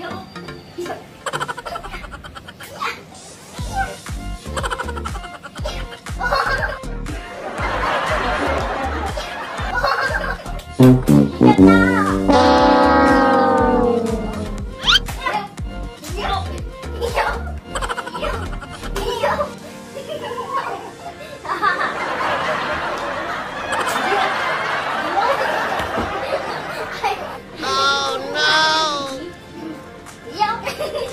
哟！哈哈哈！Yeah.